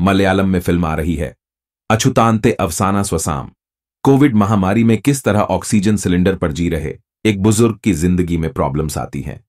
मलयालम में फ़िल्म आ रही है। अछुतांते अवसाना स्वसाम। कोविड महामारी में किस तरह ऑक्सीजन सिलेंडर पर जी रहे? एक बुज़ुर्ग की ज़िंदगी में प्रॉब्लम्स आती हैं।